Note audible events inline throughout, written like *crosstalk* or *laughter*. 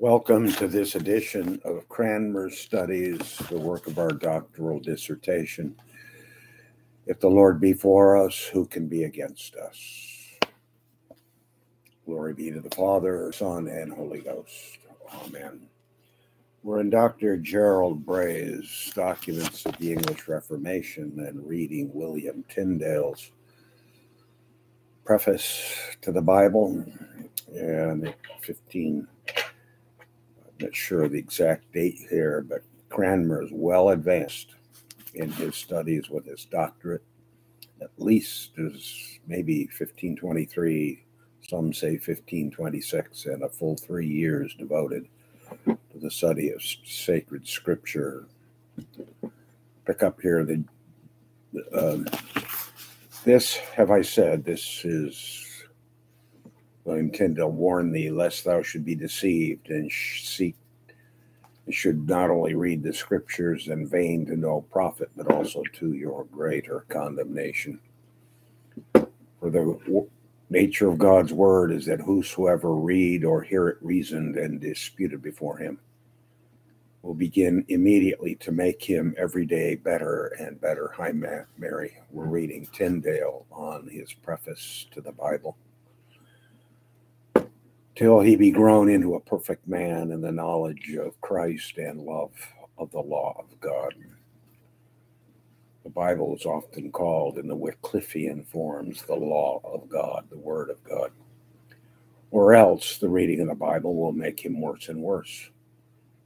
Welcome to this edition of Cranmer Studies, the work of our doctoral dissertation. If the Lord be for us, who can be against us? Glory be to the Father, Son, and Holy Ghost. Amen. We're in Dr. Gerald Bray's Documents of the English Reformation and reading William Tyndale's preface to the Bible and 15 not sure of the exact date here, but Cranmer is well advanced in his studies with his doctorate. At least is maybe 1523, some say 1526, and a full three years devoted to the study of sacred scripture. Pick up here the um, this have I said, this is Intend to warn thee lest thou should be deceived and seek should not only read the scriptures in vain to no profit, but also to your greater condemnation. For the nature of God's word is that whosoever read or hear it reasoned and disputed before him will begin immediately to make him every day better and better. Hi, Mary. We're reading Tyndale on his preface to the Bible till he be grown into a perfect man in the knowledge of Christ and love of the law of God. The Bible is often called in the Wycliffean forms the law of God, the Word of God. Or else the reading of the Bible will make him worse and worse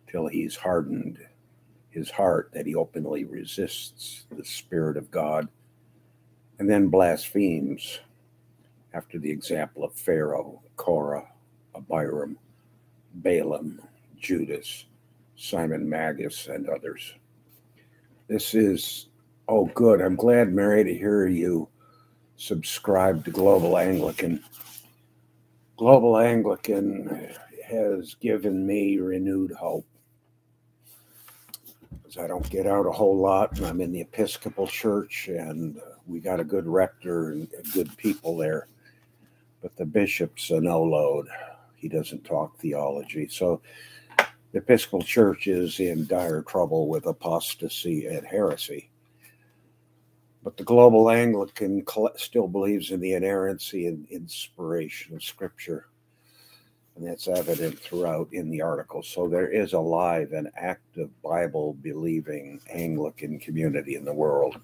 till he's hardened his heart that he openly resists the Spirit of God and then blasphemes after the example of Pharaoh, Korah, Abiram, Balaam, Judas, Simon Magus, and others. This is, oh, good. I'm glad, Mary, to hear you subscribe to Global Anglican. Global Anglican has given me renewed hope. Because I don't get out a whole lot, and I'm in the Episcopal Church, and uh, we got a good rector and good people there. But the bishop's a no load. He doesn't talk theology. So the Episcopal Church is in dire trouble with apostasy and heresy. But the global Anglican still believes in the inerrancy and inspiration of Scripture. And that's evident throughout in the article. So there is a live and active Bible believing Anglican community in the world.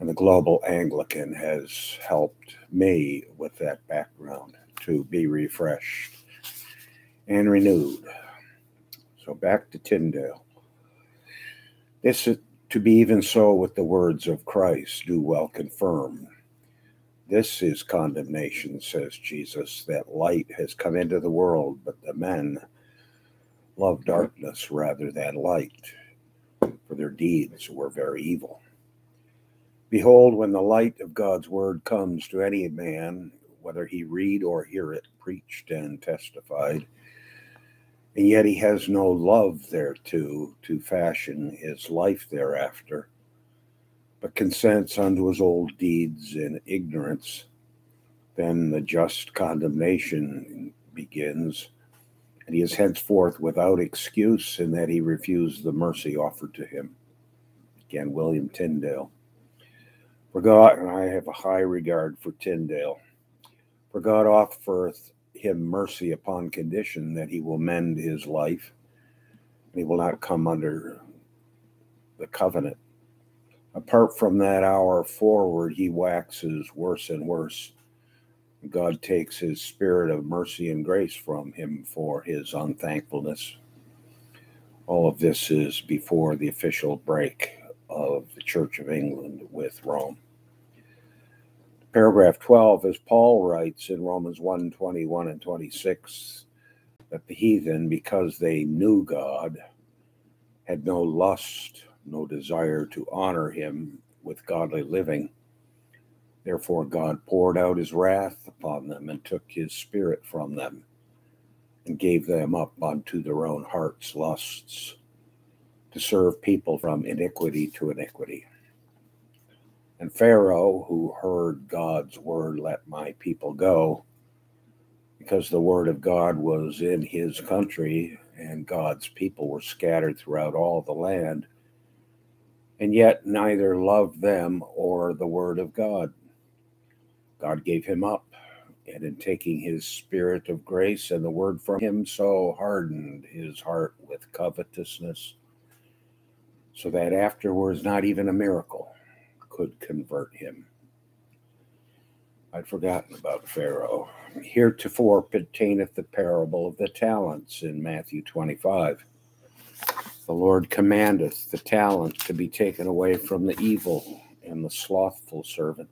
And the global Anglican has helped me with that background to be refreshed and renewed. So back to Tyndale. This is to be even so with the words of Christ, do well confirm. This is condemnation, says Jesus, that light has come into the world, but the men love darkness rather than light, for their deeds were very evil. Behold, when the light of God's word comes to any man, whether he read or hear it preached and testified. And yet he has no love thereto to fashion his life thereafter, but consents unto his old deeds in ignorance. Then the just condemnation begins, and he is henceforth without excuse in that he refused the mercy offered to him. Again, William Tyndale. For God, and I have a high regard for Tyndale. For God offereth him mercy upon condition that he will mend his life, and he will not come under the covenant. Apart from that hour forward, he waxes worse and worse. God takes his spirit of mercy and grace from him for his unthankfulness. All of this is before the official break of the Church of England with Rome paragraph 12, as Paul writes in Romans 1 21 and 26, that the heathen, because they knew God, had no lust, no desire to honor him with godly living. Therefore, God poured out his wrath upon them and took his spirit from them and gave them up unto their own hearts' lusts to serve people from iniquity to iniquity. And Pharaoh, who heard God's word, let my people go, because the word of God was in his country and God's people were scattered throughout all the land, and yet neither loved them or the word of God. God gave him up, and in taking his spirit of grace and the word from him, so hardened his heart with covetousness, so that afterwards not even a miracle could convert him. I'd forgotten about Pharaoh. Heretofore pertaineth the parable of the talents in Matthew 25. The Lord commandeth the talent to be taken away from the evil and the slothful servant,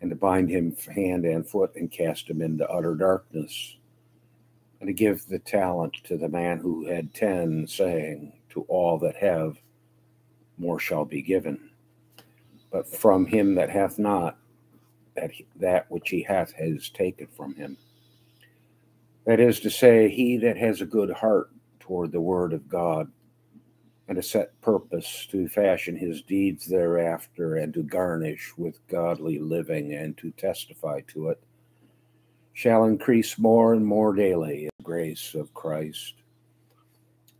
and to bind him hand and foot and cast him into utter darkness, and to give the talent to the man who had ten, saying, To all that have, more shall be given. But from him that hath not, that he, that which he hath has taken from him. That is to say, he that has a good heart toward the word of God, and a set purpose to fashion his deeds thereafter, and to garnish with godly living, and to testify to it, shall increase more and more daily in the grace of Christ.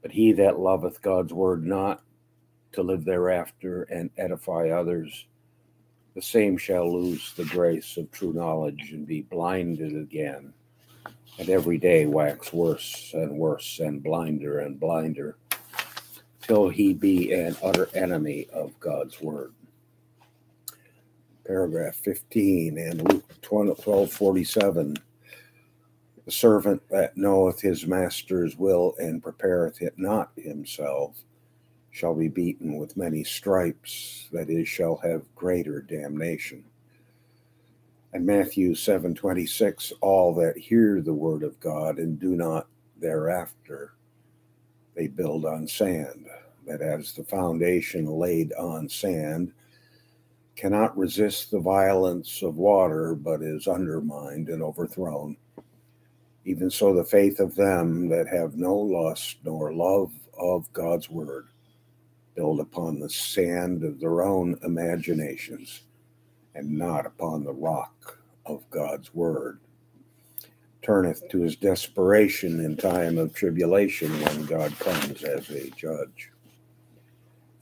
But he that loveth God's word not, to live thereafter and edify others, the same shall lose the grace of true knowledge and be blinded again, and every day wax worse and worse and blinder and blinder, till he be an utter enemy of God's word. Paragraph 15 and Luke 12 47. The servant that knoweth his master's will and prepareth it not himself shall be beaten with many stripes, that is, shall have greater damnation. And Matthew 7:26, all that hear the word of God and do not thereafter, they build on sand, that as the foundation laid on sand cannot resist the violence of water, but is undermined and overthrown. Even so, the faith of them that have no lust nor love of God's word build upon the sand of their own imaginations and not upon the rock of God's word. Turneth to his desperation in time of tribulation when God comes as a judge.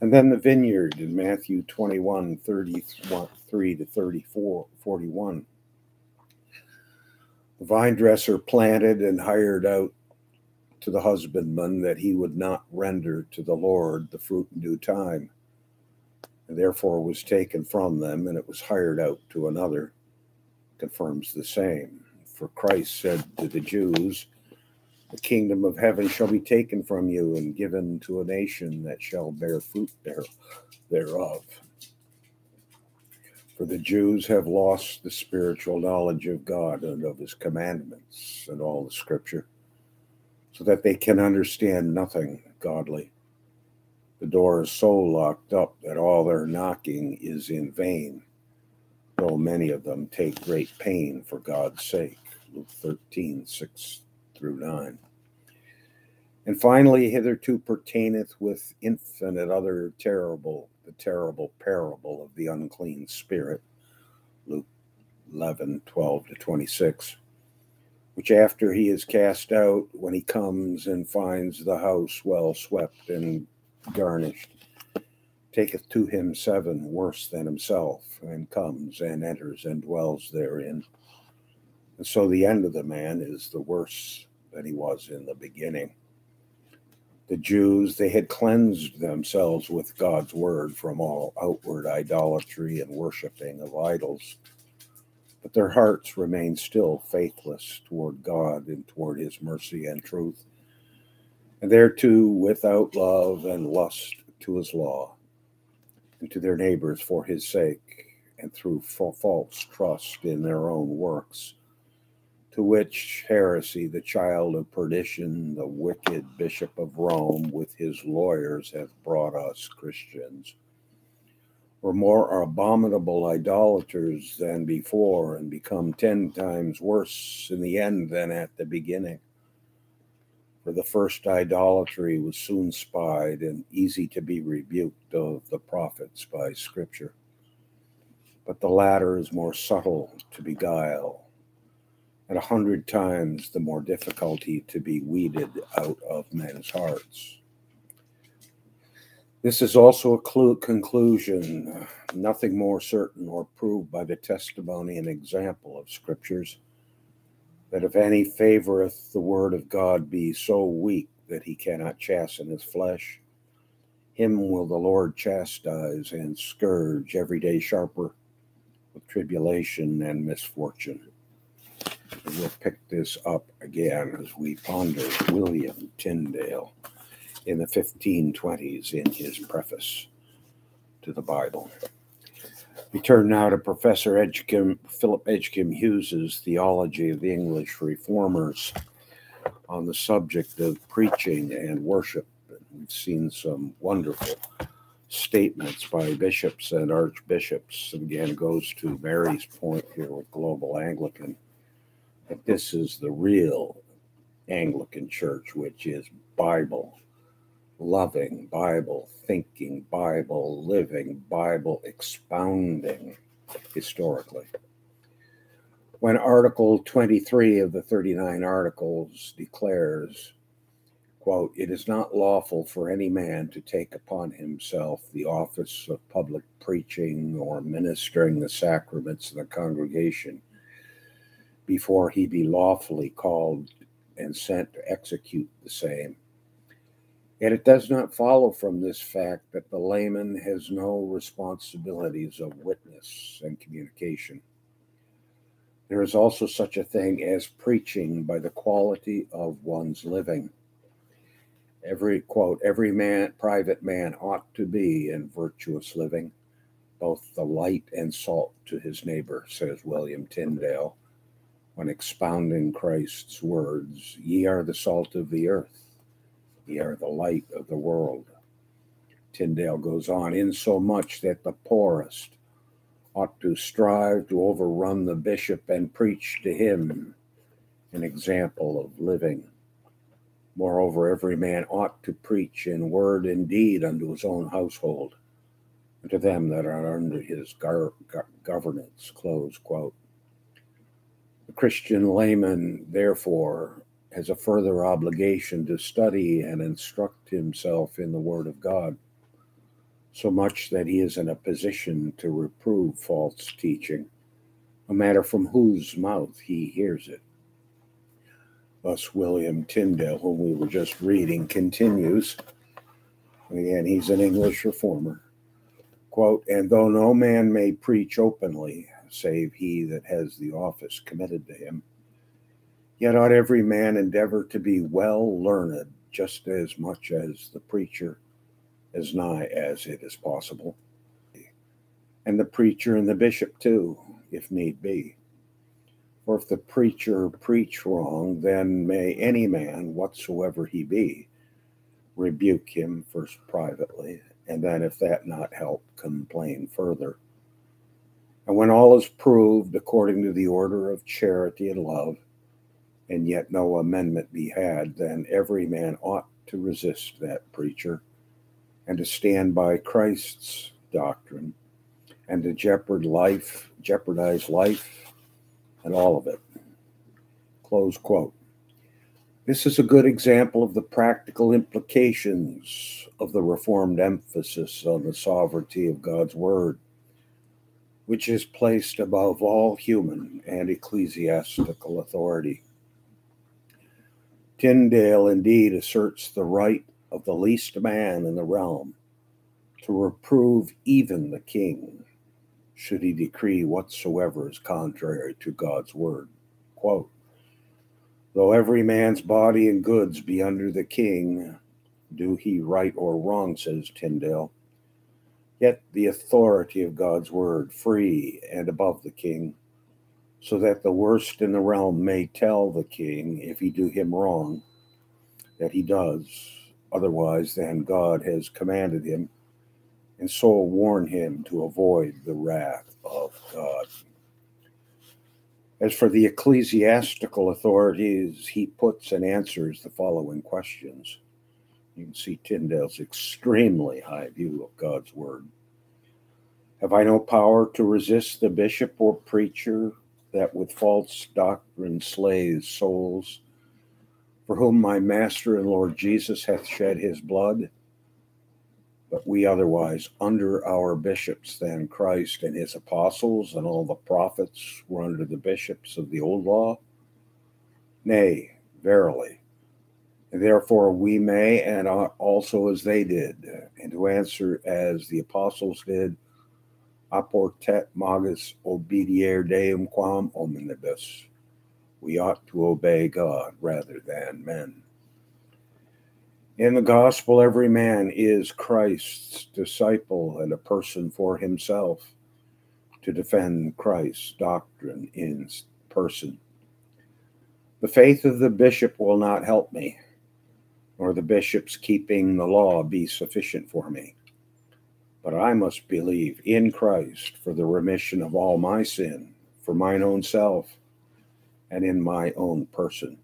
And then the vineyard in Matthew 21 33 to 34, 41. The vine dresser planted and hired out to the husbandman that he would not render to the Lord the fruit in due time, and therefore was taken from them, and it was hired out to another, confirms the same. For Christ said to the Jews, The kingdom of heaven shall be taken from you and given to a nation that shall bear fruit there, thereof. For the Jews have lost the spiritual knowledge of God and of his commandments and all the scripture so that they can understand nothing godly. The door is so locked up that all their knocking is in vain, though many of them take great pain for God's sake. Luke 13, 6 through 9. And finally, hitherto pertaineth with infinite other terrible, the terrible parable of the unclean spirit. Luke 11, 12 to 26 which after he is cast out, when he comes and finds the house well swept and garnished, taketh to him seven worse than himself, and comes and enters and dwells therein. And so the end of the man is the worse than he was in the beginning. The Jews, they had cleansed themselves with God's word from all outward idolatry and worshiping of idols but their hearts remain still faithless toward God and toward his mercy and truth, and thereto without love and lust to his law, and to their neighbors for his sake, and through false trust in their own works, to which heresy the child of perdition, the wicked Bishop of Rome, with his lawyers, have brought us Christians were more abominable idolaters than before and become ten times worse in the end than at the beginning. For the first idolatry was soon spied and easy to be rebuked of the prophets by Scripture. But the latter is more subtle to beguile. and a hundred times the more difficulty to be weeded out of men's hearts. This is also a conclusion, nothing more certain or proved by the testimony and example of scriptures, that if any favoreth the word of God be so weak that he cannot chasten his flesh, him will the Lord chastise and scourge every day sharper with tribulation and misfortune. And we'll pick this up again as we ponder William Tyndale in the 1520s in his preface to the Bible. We turn now to Professor Edgcumbe, Philip Edgcumbe Hughes's Theology of the English Reformers on the subject of preaching and worship. We've seen some wonderful statements by bishops and archbishops. Again, goes to Mary's point here with Global Anglican that this is the real Anglican church, which is Bible loving, Bible thinking, Bible living, Bible expounding historically. When Article 23 of the 39 Articles declares, quote, it is not lawful for any man to take upon himself the office of public preaching or ministering the sacraments in the congregation before he be lawfully called and sent to execute the same Yet it does not follow from this fact that the layman has no responsibilities of witness and communication. There is also such a thing as preaching by the quality of one's living. Every quote, every man, private man ought to be in virtuous living, both the light and salt to his neighbor, says William Tyndale, when expounding Christ's words, Ye are the salt of the earth Ye are the light of the world. Tyndale goes on, insomuch that the poorest ought to strive to overrun the bishop and preach to him an example of living. Moreover, every man ought to preach in word and deed unto his own household, and to them that are under his gar- gar- governance. Close quote. The Christian layman, therefore, has a further obligation to study and instruct himself in the Word of God, so much that he is in a position to reprove false teaching, no matter from whose mouth he hears it. Thus, William Tyndale, whom we were just reading, continues. Again, he's an English reformer. Quote, and though no man may preach openly, save he that has the office committed to him, Yet ought every man endeavor to be well learned, just as much as the preacher, as nigh as it is possible. And the preacher and the bishop too, if need be. For if the preacher preach wrong, then may any man, whatsoever he be, rebuke him first privately, and then, if that not help, complain further. And when all is proved according to the order of charity and love, and yet no amendment be had, then every man ought to resist that preacher and to stand by Christ's doctrine and to jeopard life, jeopardize life and all of it. Close quote. This is a good example of the practical implications of the Reformed emphasis on the sovereignty of God's Word, which is placed above all human and ecclesiastical authority. Tyndale indeed asserts the right of the least man in the realm to reprove even the king, should he decree whatsoever is contrary to God's word. Quote, Though every man's body and goods be under the king, do he right or wrong, says Tyndale, yet the authority of God's word, free and above the king, so that the worst in the realm may tell the king, if he do him wrong, that he does otherwise than God has commanded him, and so warn him to avoid the wrath of God. As for the ecclesiastical authorities, he puts and answers the following questions. You can see Tyndale's extremely high view of God's word. Have I no power to resist the bishop or preacher that with false doctrine slays souls, for whom my Master and Lord Jesus hath shed his blood? But we otherwise, under our bishops, than Christ and his apostles and all the prophets were under the bishops of the old law? Nay, verily. And therefore we may, and also as they did, and to answer as the apostles did, apportet magis obediere Deum quam omnibus. We ought to obey God rather than men. In the gospel, every man is Christ's disciple and a person for himself to defend Christ's doctrine in person. The faith of the bishop will not help me, nor the bishop's keeping the law be sufficient for me but I must believe in Christ for the remission of all my sin, for mine own self, and in my own person.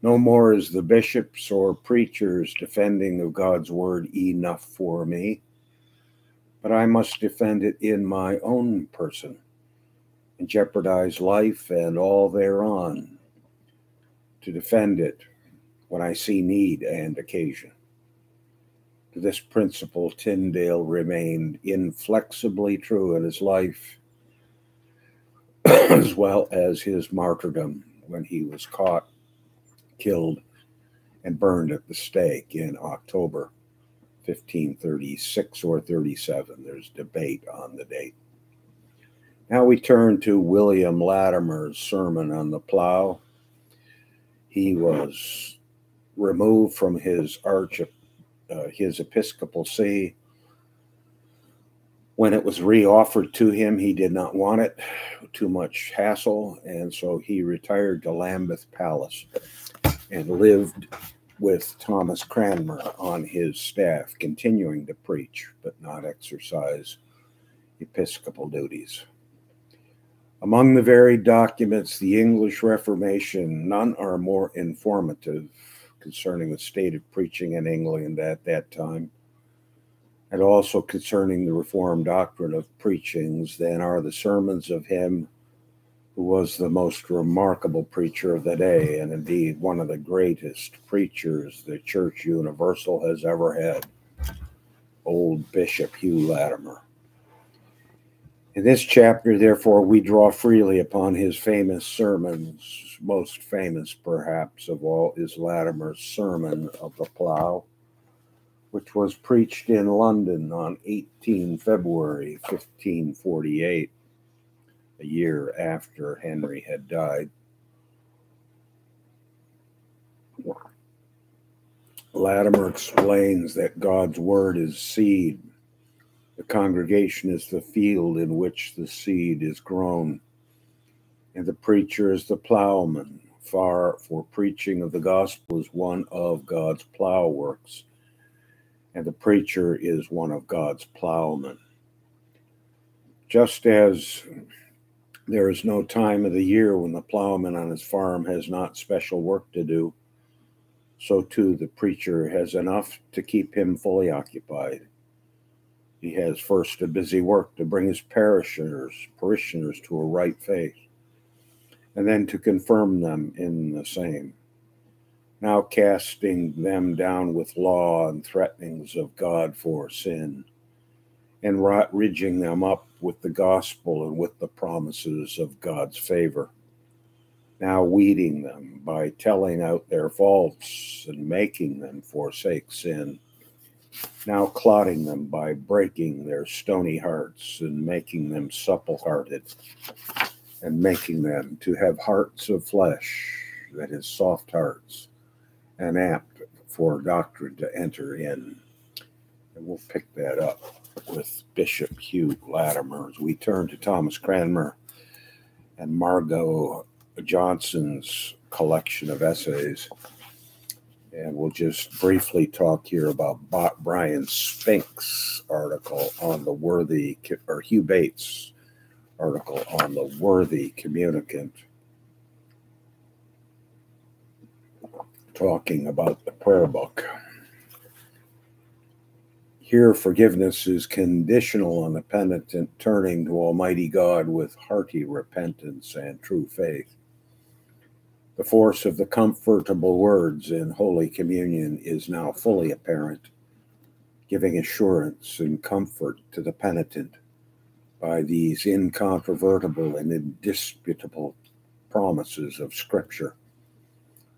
No more is the bishops or preachers defending of God's word enough for me, but I must defend it in my own person and jeopardize life and all thereon to defend it when I see need and occasion. This principle, Tyndale remained inflexibly true in his life, *clears throat* as well as his martyrdom when he was caught, killed, and burned at the stake in October 1536 or 37. There's debate on the date. Now we turn to William Latimer's sermon on the plow. He was removed from his archip uh, his episcopal see. When it was reoffered to him, he did not want it, too much hassle, and so he retired to Lambeth Palace and lived with Thomas Cranmer on his staff, continuing to preach but not exercise episcopal duties. Among the varied documents, the English Reformation, none are more informative concerning the state of preaching in England at that time, and also concerning the Reformed doctrine of preachings than are the sermons of him who was the most remarkable preacher of the day, and indeed one of the greatest preachers the Church Universal has ever had, old Bishop Hugh Latimer. In this chapter, therefore, we draw freely upon his famous sermons. Most famous, perhaps, of all is Latimer's Sermon of the Plough, which was preached in London on 18 February 1548, a year after Henry had died. Latimer explains that God's word is seed the congregation is the field in which the seed is grown, and the preacher is the plowman. Far for preaching of the gospel is one of God's plow works, and the preacher is one of God's plowmen. Just as there is no time of the year when the plowman on his farm has not special work to do, so too the preacher has enough to keep him fully occupied. He has first a busy work to bring his parishioners, parishioners to a right faith, and then to confirm them in the same. Now casting them down with law and threatenings of God for sin, and ridging them up with the gospel and with the promises of God's favor. Now weeding them by telling out their faults and making them forsake sin now clotting them by breaking their stony hearts and making them supple hearted, and making them to have hearts of flesh, that is, soft hearts, and apt for doctrine to enter in. And we'll pick that up with Bishop Hugh Latimer as we turn to Thomas Cranmer and Margot Johnson's collection of essays and we'll just briefly talk here about Brian Spink's article on the worthy, or Hugh Bates' article on the worthy communicant, talking about the prayer book. Here, forgiveness is conditional on the penitent turning to Almighty God with hearty repentance and true faith. The force of the comfortable words in Holy Communion is now fully apparent, giving assurance and comfort to the penitent by these incontrovertible and indisputable promises of Scripture,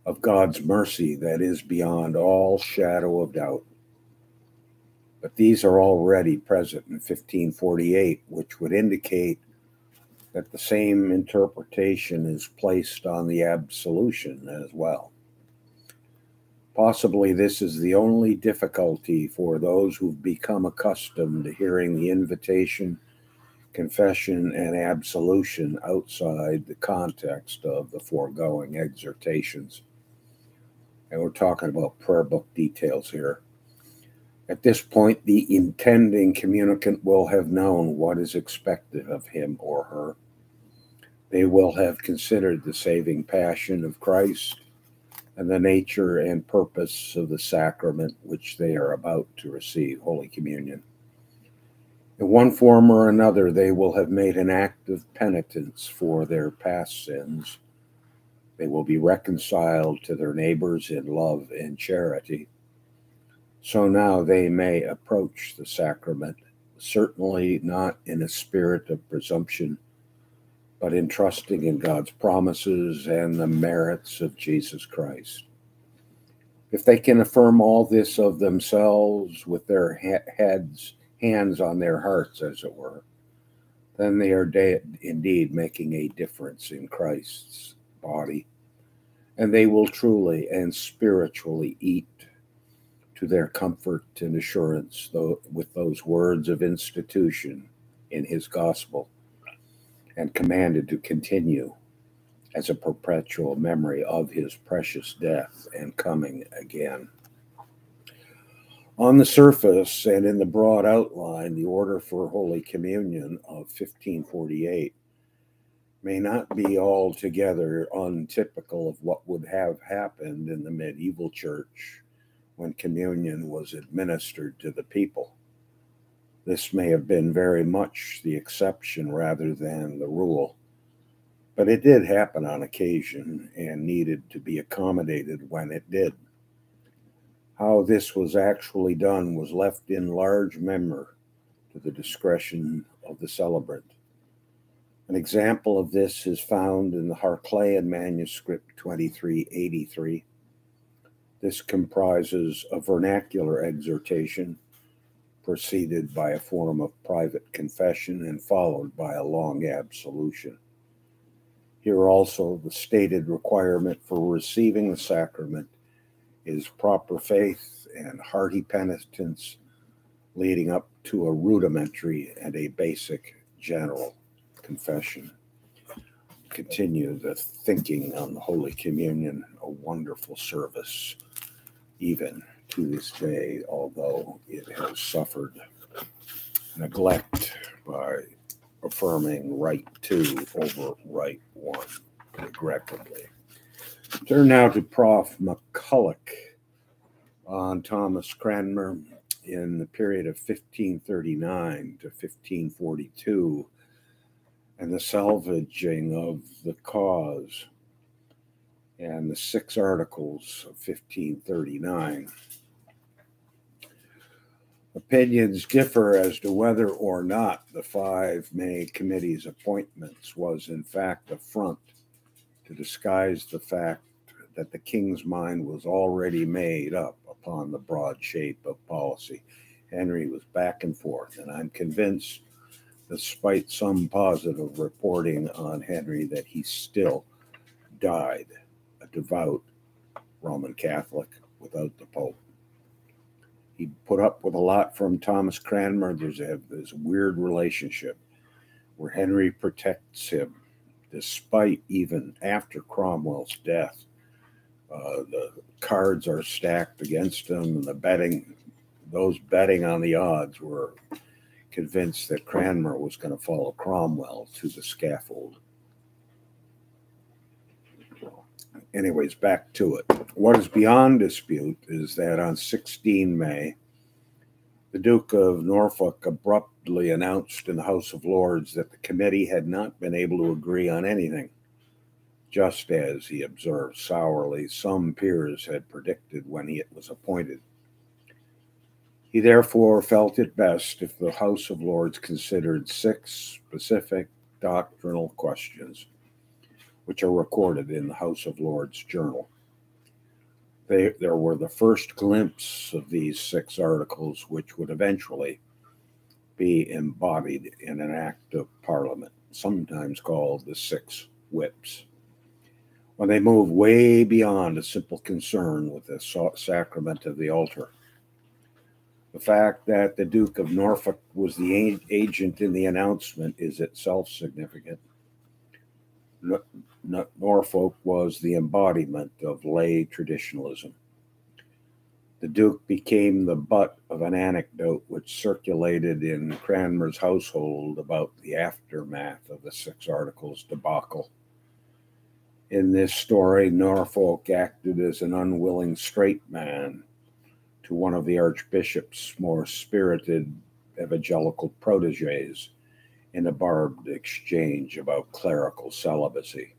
of God's mercy that is beyond all shadow of doubt. But these are already present in 1548, which would indicate that the same interpretation is placed on the absolution as well. Possibly this is the only difficulty for those who've become accustomed to hearing the invitation confession and absolution outside the context of the foregoing exhortations. And we're talking about prayer book details here. At this point, the intending communicant will have known what is expected of him or her. They will have considered the saving passion of Christ and the nature and purpose of the sacrament which they are about to receive, Holy Communion. In one form or another, they will have made an act of penitence for their past sins. They will be reconciled to their neighbors in love and charity. So now they may approach the sacrament, certainly not in a spirit of presumption, but in trusting in God's promises and the merits of Jesus Christ. If they can affirm all this of themselves with their heads hands on their hearts, as it were, then they are de- indeed making a difference in Christ's body. And they will truly and spiritually eat to their comfort and assurance though, with those words of institution in his gospel and commanded to continue as a perpetual memory of his precious death and coming again. On the surface and in the broad outline, the order for Holy Communion of 1548 may not be altogether untypical of what would have happened in the medieval church when communion was administered to the people. This may have been very much the exception rather than the rule, but it did happen on occasion and needed to be accommodated when it did. How this was actually done was left in large measure to the discretion of the celebrant. An example of this is found in the Harleian manuscript 2383. This comprises a vernacular exhortation preceded by a form of private confession and followed by a long absolution. Here also, the stated requirement for receiving the sacrament is proper faith and hearty penitence leading up to a rudimentary and a basic general confession. Continue the thinking on the Holy Communion, a wonderful service, even to this day, although it has suffered neglect by affirming right two over right one regrettably. Turn now to Prof. MacCulloch on Thomas Cranmer in the period of 1539 to 1542 and the salvaging of the cause and the six articles of 1539. Opinions differ as to whether or not the five May Committee's appointments was in fact a front to disguise the fact that the king's mind was already made up upon the broad shape of policy. Henry was back and forth, and I'm convinced, despite some positive reporting on Henry, that he still died a devout Roman Catholic without the Pope. He put up with a lot from Thomas Cranmer. There's a, a weird relationship where Henry protects him despite even after Cromwell's death. Uh, the cards are stacked against him, and the betting, those betting on the odds were convinced that Cranmer was going to follow Cromwell to the scaffold. Anyways, back to it. What is beyond dispute is that on 16 May, The Duke of Norfolk abruptly announced in the House of Lords that the committee had not been able to agree on anything, just as, he observed sourly, some peers had predicted when he was appointed. He therefore felt it best if the House of Lords considered six specific doctrinal questions, which are recorded in the House of Lords Journal. They, there were the first glimpse of these six articles, which would eventually be embodied in an act of parliament, sometimes called the Six Whips. When they move way beyond a simple concern with the sacrament of the altar, the fact that the Duke of Norfolk was the agent in the announcement is itself significant. Norfolk was the embodiment of lay traditionalism. The Duke became the butt of an anecdote which circulated in Cranmer's household about the aftermath of the Six Articles debacle. In this story, Norfolk acted as an unwilling straight man to one of the Archbishop's more spirited evangelical proteges in a barbed exchange about clerical celibacy.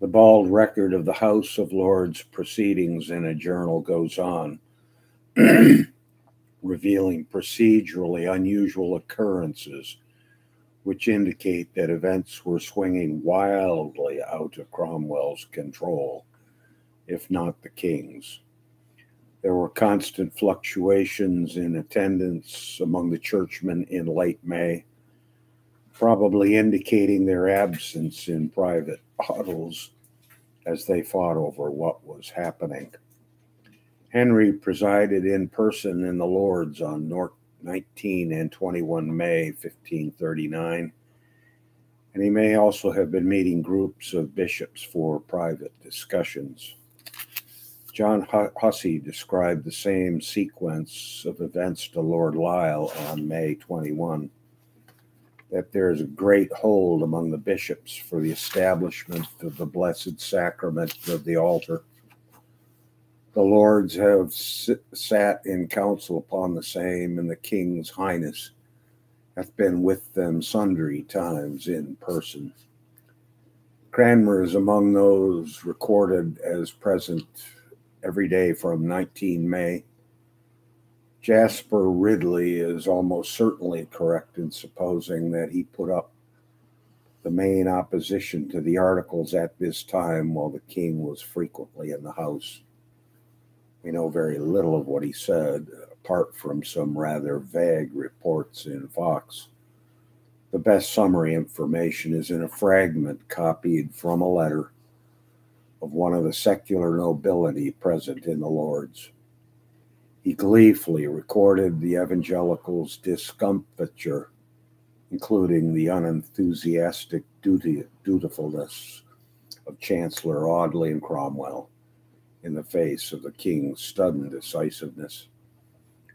The bald record of the House of Lords proceedings in a journal goes on, *clears throat* revealing procedurally unusual occurrences which indicate that events were swinging wildly out of Cromwell's control, if not the king's. There were constant fluctuations in attendance among the churchmen in late May, probably indicating their absence in private huddles as they fought over what was happening. Henry presided in person in the Lords on 19 and 21 May 1539, and he may also have been meeting groups of bishops for private discussions. John Hussey described the same sequence of events to Lord Lisle on May 21 that there is a great hold among the bishops for the establishment of the Blessed Sacrament of the altar. The lords have sat in council upon the same, and the King's Highness hath been with them sundry times in person. Cranmer is among those recorded as present every day from 19 May Jasper Ridley is almost certainly correct in supposing that he put up the main opposition to the articles at this time while the king was frequently in the house. We know very little of what he said, apart from some rather vague reports in Foxe. The best summary information is in a fragment copied from a letter of one of the secular nobility present in the Lords. He gleefully recorded the evangelicals' discomfiture, including the unenthusiastic duty, dutifulness of Chancellor Audley and Cromwell in the face of the king's sudden decisiveness,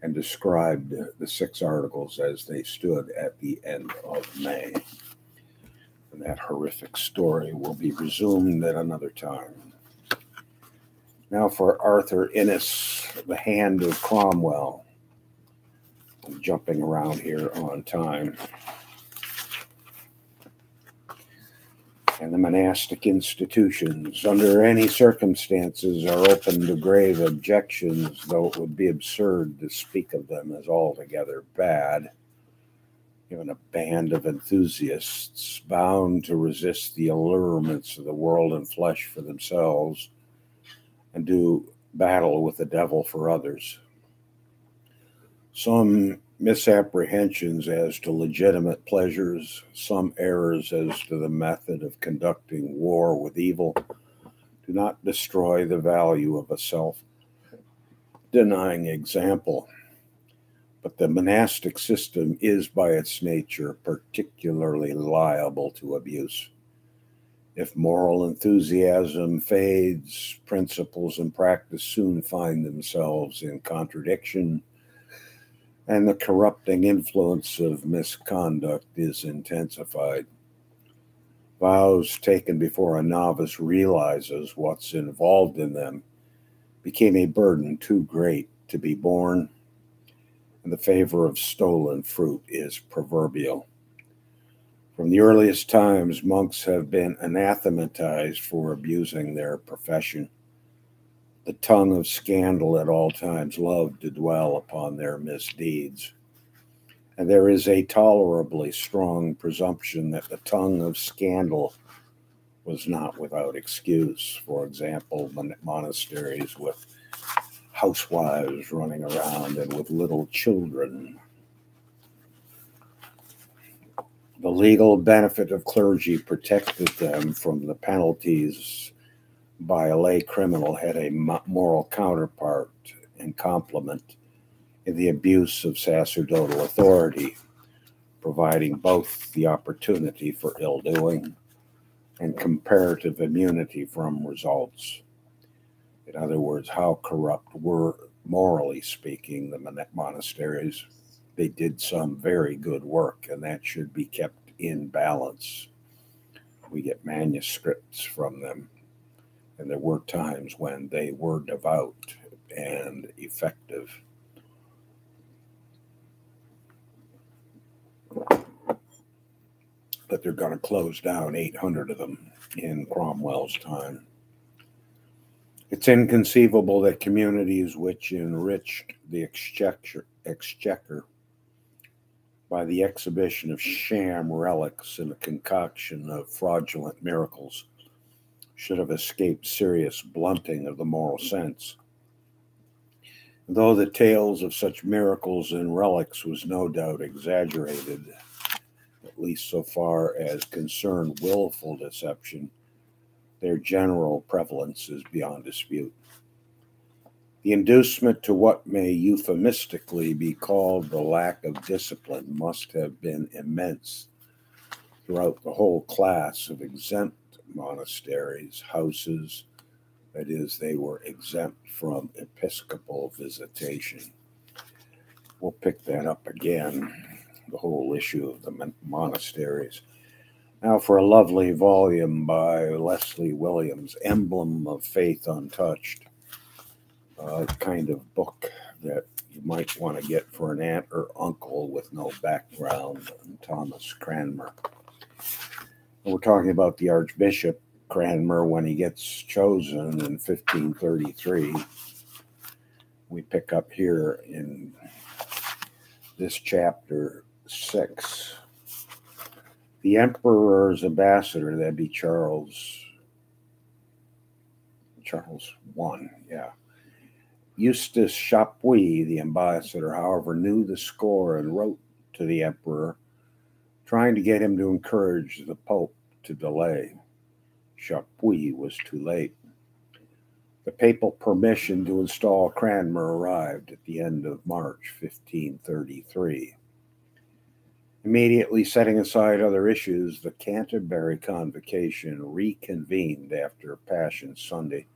and described the six articles as they stood at the end of May. And that horrific story will be resumed at another time. Now for Arthur Innes, the hand of Cromwell. I'm jumping around here on time. And the monastic institutions, under any circumstances, are open to grave objections, though it would be absurd to speak of them as altogether bad. even a band of enthusiasts bound to resist the allurements of the world and flesh for themselves and do battle with the devil for others. Some misapprehensions as to legitimate pleasures, some errors as to the method of conducting war with evil do not destroy the value of a self denying example. But the monastic system is by its nature particularly liable to abuse. If moral enthusiasm fades, principles and practice soon find themselves in contradiction, and the corrupting influence of misconduct is intensified. Vows taken before a novice realizes what's involved in them became a burden too great to be borne, and the favor of stolen fruit is proverbial. From the earliest times, monks have been anathematized for abusing their profession. The tongue of scandal at all times loved to dwell upon their misdeeds. And there is a tolerably strong presumption that the tongue of scandal was not without excuse. For example, monasteries with housewives running around and with little children. The legal benefit of clergy protected them from the penalties by a lay criminal had a moral counterpart and complement in the abuse of sacerdotal authority, providing both the opportunity for ill doing and comparative immunity from results. In other words, how corrupt were, morally speaking, the monasteries? They did some very good work, and that should be kept in balance. We get manuscripts from them, and there were times when they were devout and effective. But they're going to close down 800 of them in Cromwell's time. It's inconceivable that communities which enriched the exchequer, exchequer by the exhibition of sham relics and a concoction of fraudulent miracles should have escaped serious blunting of the moral sense. Though the tales of such miracles and relics was no doubt exaggerated, at least so far as concerned willful deception, their general prevalence is beyond dispute. The inducement to what may euphemistically be called the lack of discipline must have been immense throughout the whole class of exempt monasteries, houses, that is, they were exempt from episcopal visitation. We'll pick that up again, the whole issue of the monasteries. Now, for a lovely volume by Leslie Williams, Emblem of Faith Untouched, uh, kind of book that you might want to get for an aunt or uncle with no background, Thomas Cranmer. We're talking about the Archbishop Cranmer when he gets chosen in 1533. We pick up here in this chapter six the emperor's ambassador, that'd be Charles. Charles one, yeah. Eustace Chapuis, the ambassador, however, knew the score and wrote to the emperor, trying to get him to encourage the pope to delay. Chapuis was too late. The papal permission to install Cranmer arrived at the end of March 1533. Immediately setting aside other issues, the Canterbury Convocation reconvened after Passion Sunday,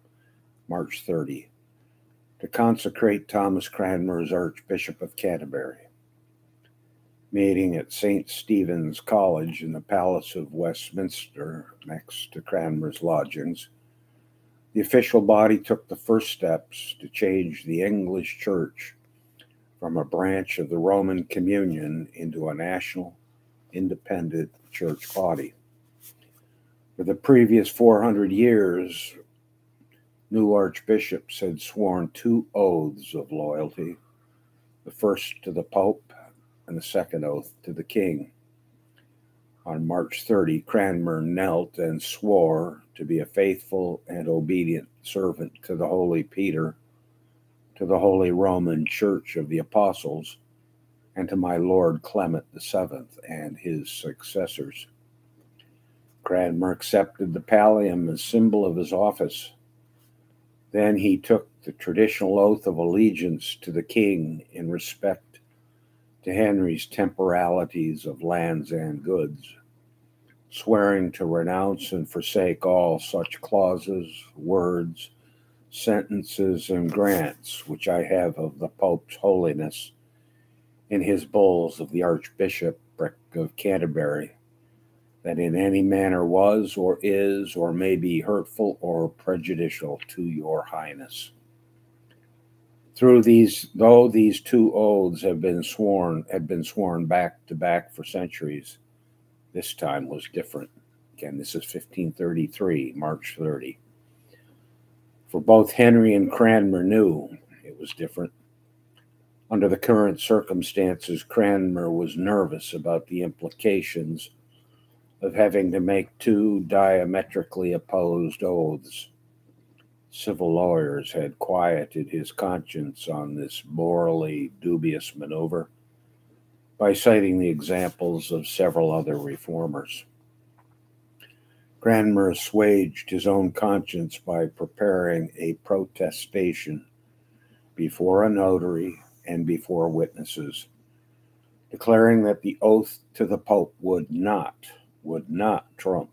March 30, to consecrate Thomas Cranmer as Archbishop of Canterbury. Meeting at St. Stephen's College in the Palace of Westminster, next to Cranmer's lodgings, the official body took the first steps to change the English Church from a branch of the Roman Communion into a national, independent church body. For the previous 400 years, new archbishops had sworn two oaths of loyalty the first to the Pope and the second oath to the King. On March 30, Cranmer knelt and swore to be a faithful and obedient servant to the Holy Peter to the Holy Roman Church of the Apostles, and to my Lord Clement VII and his successors. Cranmer accepted the pallium as symbol of his office. Then he took the traditional oath of allegiance to the king in respect to Henry's temporalities of lands and goods, swearing to renounce and forsake all such clauses, words, sentences and grants which I have of the Pope's holiness in his bulls of the Archbishopric of Canterbury, that in any manner was or is or may be hurtful or prejudicial to your highness. Through these, though these two oaths have been sworn, had been sworn back to back for centuries, this time was different. Again, this is 1533, March 30. For both Henry and Cranmer knew it was different. Under the current circumstances, Cranmer was nervous about the implications of having to make two diametrically opposed oaths. Civil lawyers had quieted his conscience on this morally dubious maneuver by citing the examples of several other reformers. Cranmer assuaged his own conscience by preparing a protestation before a notary and before witnesses, declaring that the oath to the Pope would not, would not trump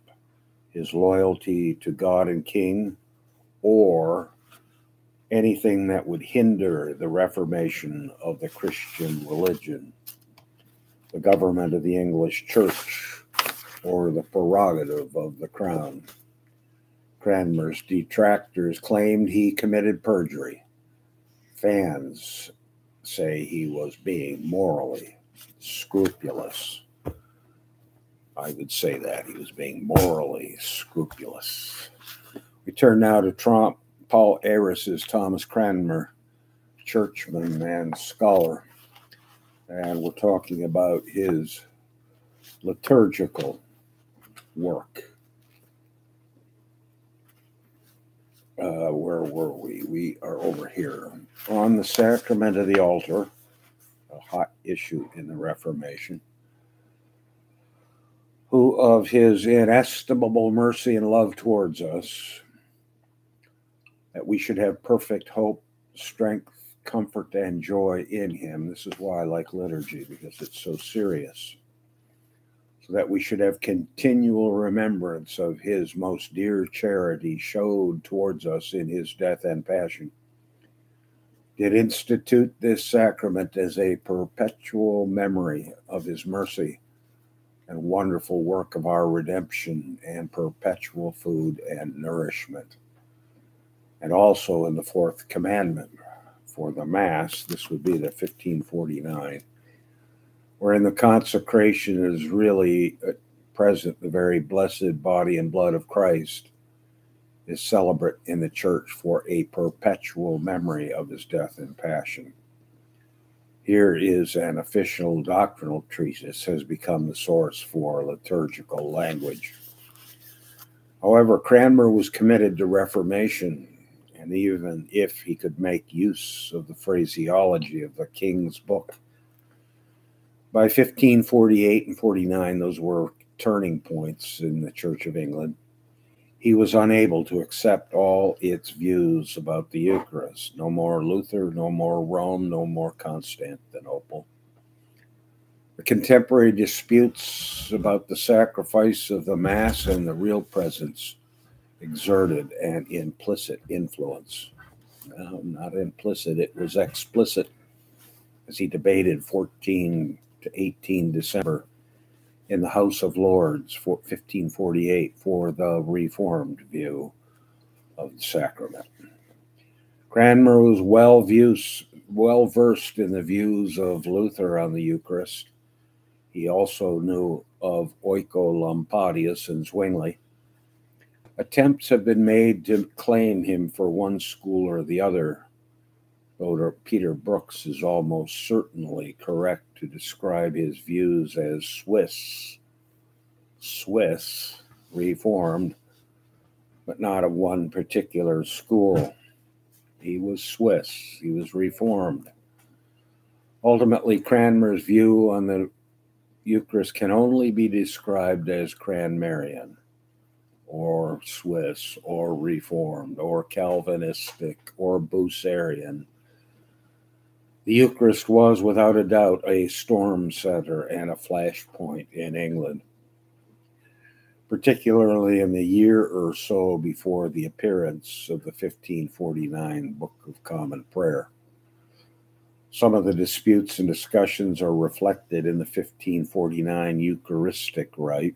his loyalty to God and King or anything that would hinder the reformation of the Christian religion, the government of the English Church, or the prerogative of the crown. Cranmer's detractors claimed he committed perjury. Fans say he was being morally scrupulous. I would say that he was being morally scrupulous. We turn now to Trump, Paul Ayris's Thomas Cranmer, churchman and scholar. And we're talking about his liturgical work. Uh, where were we? We are over here on the sacrament of the altar, a hot issue in the Reformation. Who of his inestimable mercy and love towards us, that we should have perfect hope, strength, comfort, and joy in him. This is why I like liturgy, because it's so serious so that we should have continual remembrance of his most dear charity showed towards us in his death and passion. Did institute this sacrament as a perpetual memory of his mercy and wonderful work of our redemption and perpetual food and nourishment. And also in the fourth commandment for the Mass, this would be the 1549 wherein the consecration is really uh, present, the very blessed body and blood of Christ is celebrate in the church for a perpetual memory of his death and passion. Here is an official doctrinal treatise has become the source for liturgical language. However, Cranmer was committed to Reformation, and even if he could make use of the phraseology of the King's Book, by 1548 and 49, those were turning points in the Church of England. He was unable to accept all its views about the Eucharist. No more Luther, no more Rome, no more Constantinople. The contemporary disputes about the sacrifice of the Mass and the real presence exerted an implicit influence. No, not implicit, it was explicit as he debated 14 to 18 December in the House of Lords for 1548 for the Reformed view of the sacrament. Cranmer was well, views, well versed in the views of Luther on the Eucharist. He also knew of Oecolampadius and Zwingli. Attempts have been made to claim him for one school or the other, though Peter Brooks is almost certainly correct to describe his views as Swiss, Swiss, reformed, but not of one particular school. He was Swiss, he was reformed. Ultimately, Cranmer's view on the Eucharist can only be described as Cranmerian or Swiss or Reformed or Calvinistic or Bucerian the Eucharist was, without a doubt, a storm center and a flashpoint in England, particularly in the year or so before the appearance of the 1549 Book of Common Prayer. Some of the disputes and discussions are reflected in the 1549 Eucharistic Rite.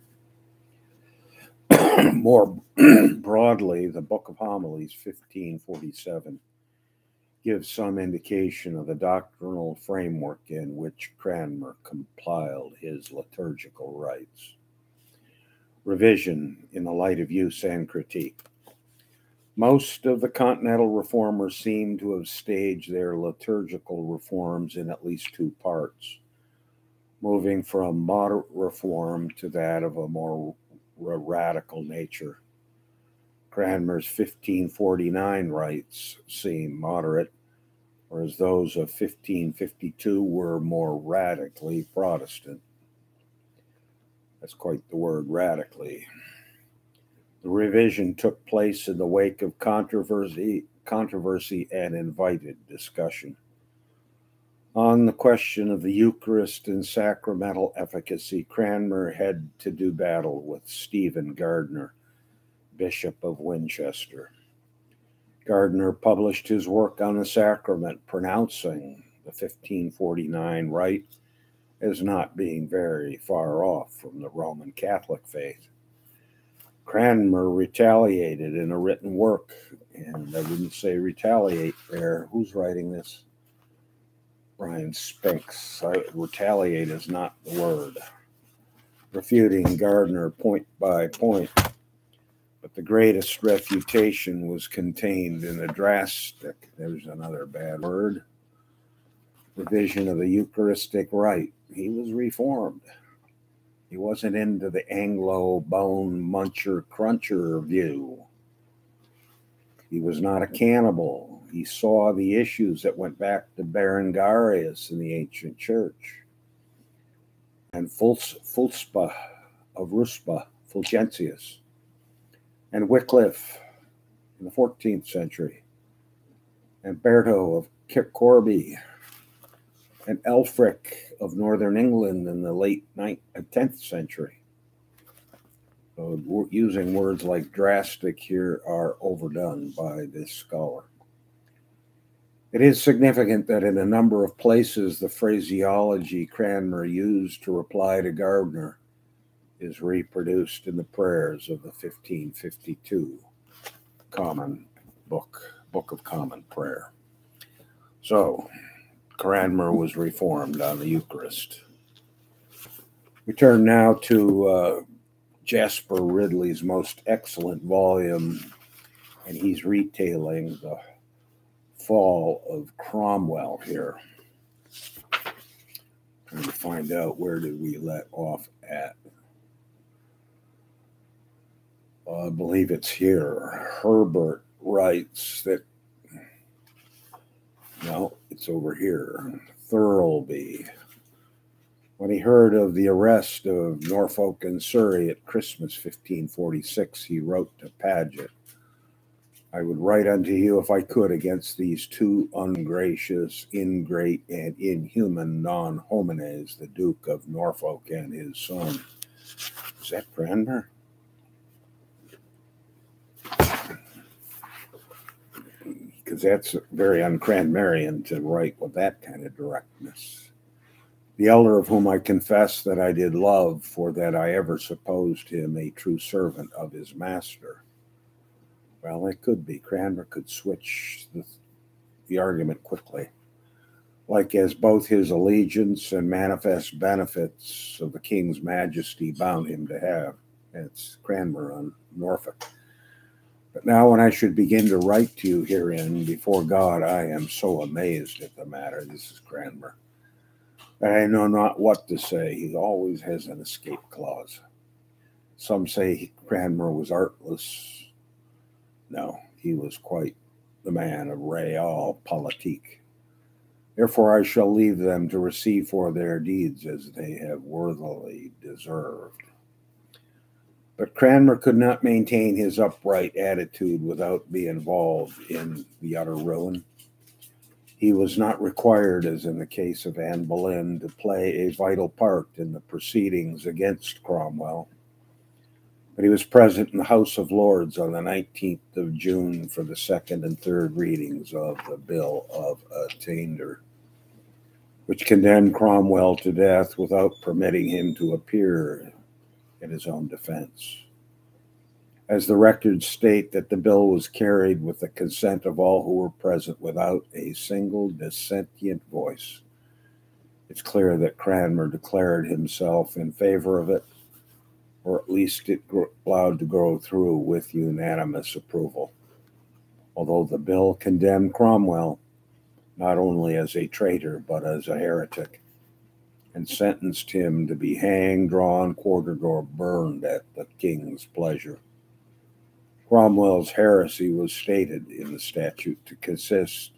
*clears throat* More *clears throat* broadly, the Book of Homilies, 1547 gives some indication of the doctrinal framework in which Cranmer compiled his liturgical rites. Revision in the light of use and critique. Most of the Continental Reformers seem to have staged their liturgical reforms in at least two parts, moving from moderate reform to that of a more radical nature. Cranmer's 1549 rites seem moderate, whereas those of 1552 were more radically Protestant. That's quite the word, radically. The revision took place in the wake of controversy, controversy and invited discussion. On the question of the Eucharist and sacramental efficacy, Cranmer had to do battle with Stephen Gardiner, Bishop of Winchester. Gardiner published his work on the sacrament, pronouncing the 1549 rite as not being very far off from the Roman Catholic faith. Cranmer retaliated in a written work, and I didn't say retaliate there. Who's writing this? Bryan Spinks. Retaliate is not the word. Refuting Gardiner point by point but the greatest refutation was contained in a drastic, there's another bad word, revision of the Eucharistic rite. He was reformed. He wasn't into the Anglo bone muncher cruncher view. He was not a cannibal. He saw the issues that went back to Berengarius in the ancient church. And Fulspa of Ruspa, Fulgentius and Wycliffe in the 14th century, and Berto of Kirkcaldy, and Elfric of northern England in the late 9th, 10th uh, century. So using words like drastic here are overdone by this scholar. It is significant that in a number of places the phraseology Cranmer used to reply to Gardiner is reproduced in the prayers of the 1552 Common Book, Book of Common Prayer. So, Cranmer was reformed on the Eucharist. We turn now to uh, Jasper Ridley's most excellent volume, and he's retailing the fall of Cromwell here. Trying to find out where did we let off at. I believe it's here. Herbert writes that, no, it's over here. Thirlby. When he heard of the arrest of Norfolk and Surrey at Christmas 1546, he wrote to Paget, I would write unto you if I could against these two ungracious, ingrate, and inhuman non homines, the Duke of Norfolk and his son. Is that Cranmer? Because that's very uncranmerian to write with that kind of directness. The elder of whom I confess that I did love, for that I ever supposed him a true servant of his master. Well, it could be. Cranmer could switch the, the argument quickly. Like as both his allegiance and manifest benefits of the king's majesty bound him to have. It's Cranmer on Norfolk. But now, when I should begin to write to you herein before God, I am so amazed at the matter. This is Cranmer. That I know not what to say. He always has an escape clause. Some say Cranmer was artless. No, he was quite the man of realpolitik. Therefore, I shall leave them to receive for their deeds as they have worthily deserved. But Cranmer could not maintain his upright attitude without being involved in the utter ruin. He was not required, as in the case of Anne Boleyn, to play a vital part in the proceedings against Cromwell. But he was present in the House of Lords on the 19th of June for the second and third readings of the Bill of Attainder, which condemned Cromwell to death without permitting him to appear in his own defense. as the records state that the bill was carried with the consent of all who were present without a single dissentient voice. It's clear that Cranmer declared himself in favor of it, or at least it allowed to go through with unanimous approval. Although the bill condemned Cromwell not only as a traitor but as a heretic and sentenced him to be hanged, drawn, quartered, or burned at the king's pleasure. Cromwell's heresy was stated in the statute to consist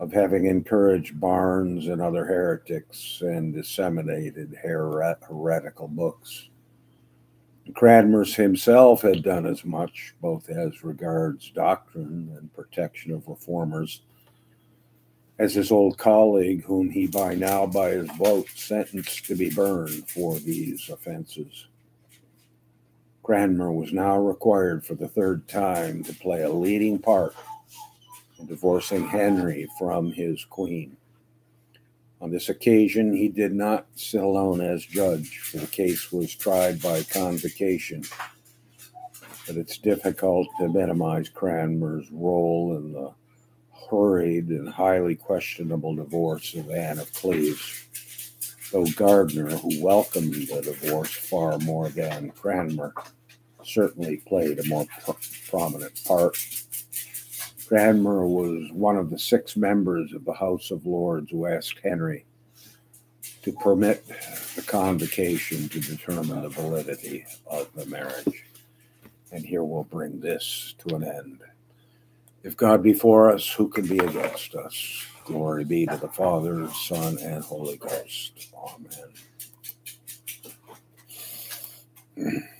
of having encouraged Barnes and other heretics and disseminated her- heretical books. Cranmer's himself had done as much, both as regards doctrine and protection of reformers, as his old colleague, whom he by now, by his vote, sentenced to be burned for these offenses. Cranmer was now required for the third time to play a leading part in divorcing Henry from his queen. On this occasion, he did not sit alone as judge, for the case was tried by convocation. But it's difficult to minimize Cranmer's role in the hurried and highly questionable divorce of Anne of Cleves though Gardiner, who welcomed the divorce far more than Cranmer, certainly played a more pro- prominent part. Cranmer was one of the six members of the House of Lords who asked Henry to permit the convocation to determine the validity of the marriage. And here we'll bring this to an end. If God be for us, who can be against us? Glory be to the Father, Son, and Holy Ghost. Amen. *clears throat*